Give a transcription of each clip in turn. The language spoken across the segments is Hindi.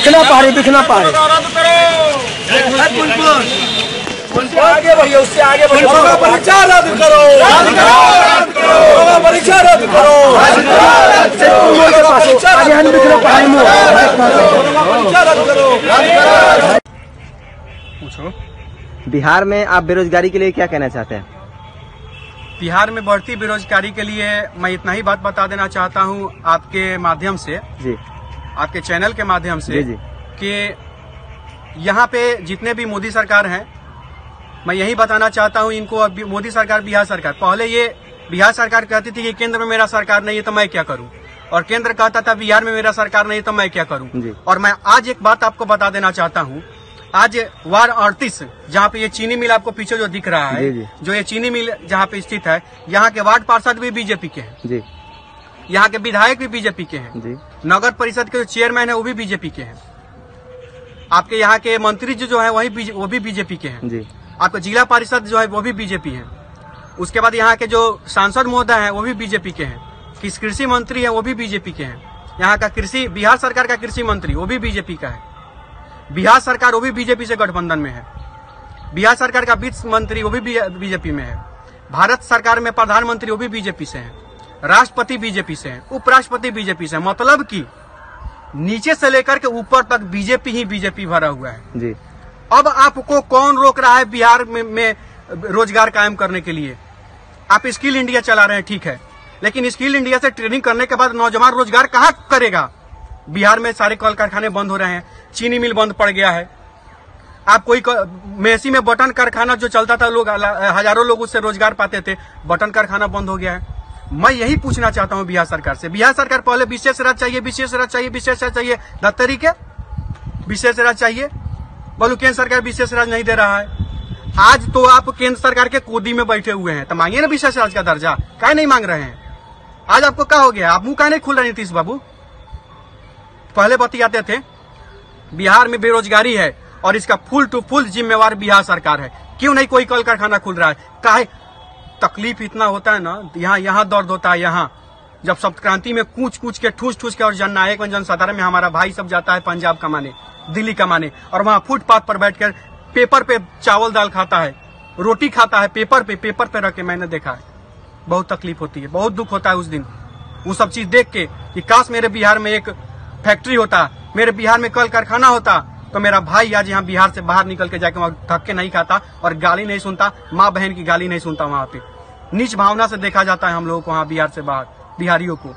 दिखना पा रही दिखना पा रही आगे बढ़िए उससे आगे बढ़िए। परीक्षा रद्द करो। परीक्षा रद्द करो। आगे हम परीक्षा रद्द करो बिहार में आप बेरोजगारी के लिए क्या कहना चाहते हैं? बिहार में बढ़ती बेरोजगारी के लिए मैं इतना ही बात बता देना चाहता हूँ आपके माध्यम से। जी। आपके चैनल के माध्यम से जी, जी। कि यहाँ पे जितने भी मोदी सरकार हैं मैं यही बताना चाहता हूँ इनको अब मोदी सरकार बिहार सरकार। पहले ये बिहार सरकार कहती थी कि केंद्र में मेरा सरकार नहीं है तो मैं क्या करूँ? और केंद्र कहता था बिहार में मेरा सरकार नहीं है तो मैं क्या जी। करूँ और मैं आज एक बात आपको बता देना चाहता हूँ। आज वार्ड अड़तीस जहाँ पे ये चीनी मिल आपको पीछे जो दिख रहा जी, जी। है जो ये चीनी मिल जहाँ पे स्थित है यहाँ के वार्ड पार्षद भी बीजेपी के हैं। जी। यहाँ के विधायक भी बीजेपी के हैं। जी। नगर परिषद के जो चेयरमैन है वो भी बीजेपी के हैं। आपके यहाँ के मंत्री जो जो है वही वो भी बीजेपी के हैं। जी। आपका जिला परिषद जो है वो भी बीजेपी है। उसके बाद यहाँ के जो सांसद महोदय है वो भी बीजेपी के हैं। किस कृषि मंत्री है वो भी बीजेपी के हैं। यहाँ का कृषि बिहार सरकार का कृषि मंत्री वो भी बीजेपी का है। बिहार सरकार वो भी बीजेपी से गठबंधन में है। बिहार सरकार का वित्त मंत्री वो भी बीजेपी में है। भारत सरकार में प्रधानमंत्री वो भी बीजेपी से है। राष्ट्रपति बीजेपी से है। उपराष्ट्रपति बीजेपी से मतलब कि नीचे से लेकर के ऊपर तक बीजेपी ही बीजेपी भरा हुआ है। जी। अब आपको कौन रोक रहा है बिहार में, में रोज़गार कायम करने के लिए? आप स्किल इंडिया चला रहे हैं ठीक है। लेकिन स्किल इंडिया से ट्रेनिंग करने के बाद नौजवान रोज़गार कहाँ करेगा? बिहार में सारे कल कारखाने बंद हो रहे हैं चीनी मिल बंद पड़ गया है। आप कोई मेसी में बटन कारखाना जो चलता था लोग हज़ारों लोग उससे रोज़गार पाते थे बटन कारखाना बंद हो गया है। मैं यही पूछना चाहता हूँ बिहार सरकार से। बिहार सरकार पहले विशेष राज्य चाहिए, विशेष राज्य चाहिए, विशेष राज्य चाहिए। दत्तरी के विशेष राज्य चाहिए। बोलो, केंद्र सरकार विशेष राज्य नहीं दे रहा है। आज तो आप केंद्र सरकार के कोदी में बैठे हुए हैं तो मांगिए ना विशेष राज्य का दर्जा। क्या नहीं मांग रहे हैं? आज आपको क्या हो गया? आप मुँह काय नहीं खुल रहे नीतीश बाबू? पहले बतियाते थे, बिहार में बेरोजगारी है और इसका फुल टू फुल जिम्मेवार बिहार सरकार है। क्यों नहीं कोई कल कारखाना खुल रहा है? काहे तकलीफ़ इतना होता है ना, यहाँ यहाँ दर्द होता है, यहाँ। जब सप्त क्रांति में कूच कूच के ठूस ठूस के और जननायक में जनसाधारण में हमारा भाई सब जाता है पंजाब कमाने, दिल्ली कमाने, और वहाँ फुटपाथ पर बैठकर पेपर पे चावल दाल खाता है, रोटी खाता है, पेपर पे पेपर पे रख के मैंने देखा है। बहुत तकलीफ़ होती है, बहुत दुख होता है उस दिन। वो सब चीज़ देख के कि काश मेरे बिहार में एक फैक्ट्री होता, मेरे बिहार में कल कारखाना होता तो मेरा भाई आज यहाँ बिहार से बाहर निकल के जाके वहाँ धक्के नहीं खाता और गाली नहीं सुनता, माँ बहन की गाली नहीं सुनता वहाँ पे। नीच भावना से देखा जाता है हम लोगों को वहाँ बिहार से बाहर, बिहारियों को।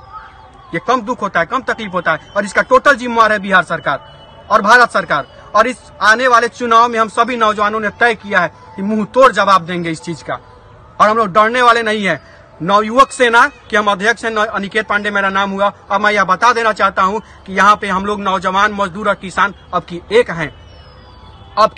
ये कम दुख होता है, कम तकलीफ़ होता है और इसका टोटल जिम्मेवार है बिहार सरकार और भारत सरकार। और इस आने वाले चुनाव में हम सभी नौजवानों ने तय किया है कि मुँह तोड़ जवाब देंगे इस चीज़ का। और हम लोग डरने वाले नहीं है। नवयुवक सेना के हम अध्यक्ष हैं। अनिकेत पांडे, मेरा नाम हुआ। अब मैं यह बता देना चाहता हूँ कि यहाँ पे हम लोग नौजवान, मजदूर और किसान अब की एक हैं। अब